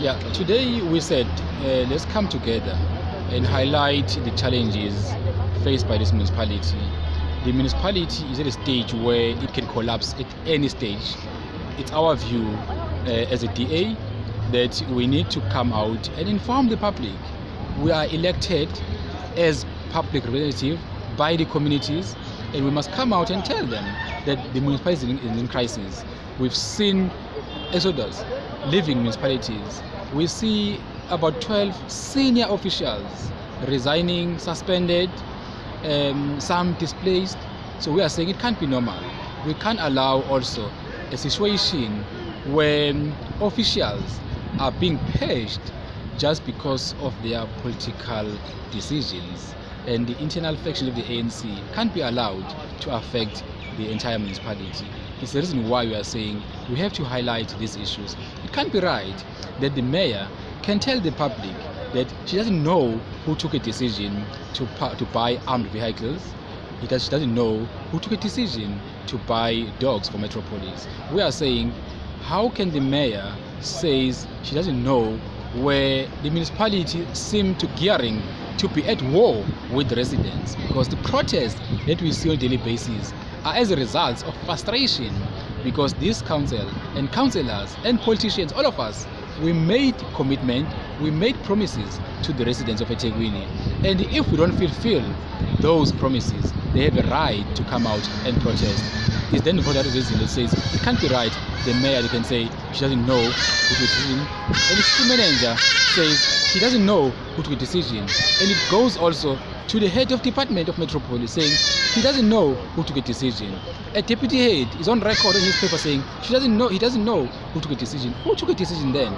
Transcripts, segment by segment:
Yeah, today we said uh, let's come together and highlight the challenges faced by this municipality. The municipality is at a stage where it can collapse at any stage. It's our view uh, as a DA that we need to come out and inform the public. We are elected as public representative by the communities and we must come out and tell them that the municipality is in, is in crisis. We've seen exodus leaving municipalities. We see about 12 senior officials resigning, suspended, um, some displaced. So we are saying it can't be normal. We can't allow also a situation when officials are being purged just because of their political decisions and the internal faction of the ANC can't be allowed to affect the entire municipality. It's the reason why we are saying we have to highlight these issues. It can't be right that the mayor can tell the public that she doesn't know who took a decision to, to buy armed vehicles. Does, she doesn't know who took a decision to buy dogs for Metro Police. We are saying, how can the mayor says she doesn't know where the municipality seem to gearing to be at war with residents because the protests that we see on a daily basis are as a result of frustration because this council and councillors and politicians, all of us, we made commitment, we made promises to the residents of eThekwini. And if we don't fulfill those promises, they have a right to come out and protest. It's then for that reason that says it can't be right. The mayor they can say she doesn't know who a decision, and the city manager says he doesn't know who took a decision. And it goes also to the head of department of Metro Police saying he doesn't know who took a decision. A deputy head is on record in his paper saying she doesn't know he doesn't know who took a decision. Who took a decision then?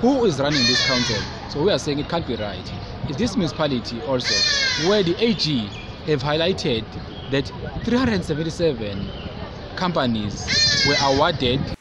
Who is running this council? So we are saying it can't be right. It's this municipality also where the AG have highlighted that 377 companies were awarded